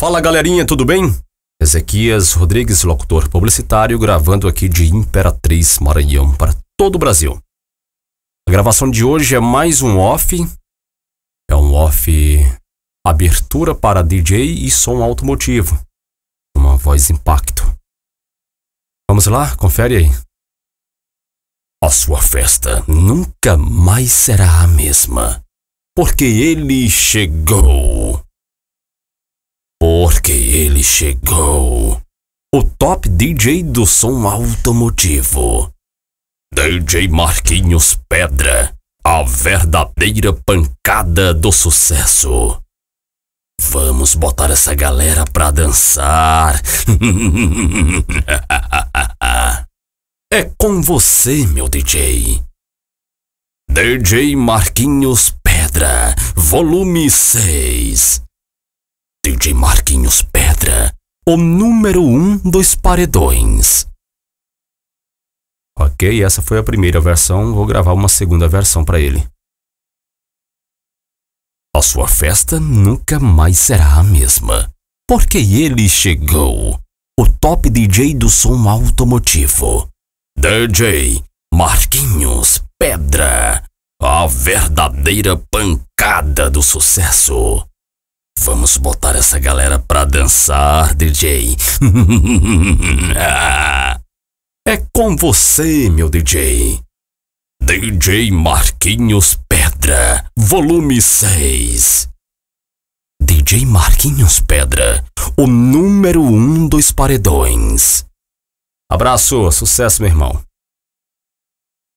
Fala galerinha, tudo bem? Ezequias Rodrigues, locutor publicitário, gravando aqui de Imperatriz Maranhão para todo o Brasil. A gravação de hoje é mais um off. É um off abertura para DJ e som automotivo. Uma voz impacto. Vamos lá, confere aí. A sua festa nunca mais será a mesma, porque ele chegou. Porque ele chegou. O top DJ do som automotivo. DJ Marquinhos Pedra. A verdadeira pancada do sucesso. Vamos botar essa galera pra dançar. é com você, meu DJ. DJ Marquinhos Pedra, volume 6. DJ Marquinhos Pedra, o número um dos paredões. Ok, essa foi a primeira versão, vou gravar uma segunda versão para ele. A sua festa nunca mais será a mesma, porque ele chegou, o top DJ do som automotivo. DJ Marquinhos Pedra, a verdadeira pancada do sucesso. Vamos botar essa galera pra dançar, DJ. é com você, meu DJ. DJ Marquinhos Pedra, volume 6. DJ Marquinhos Pedra, o número um dos paredões. Abraço, sucesso, meu irmão.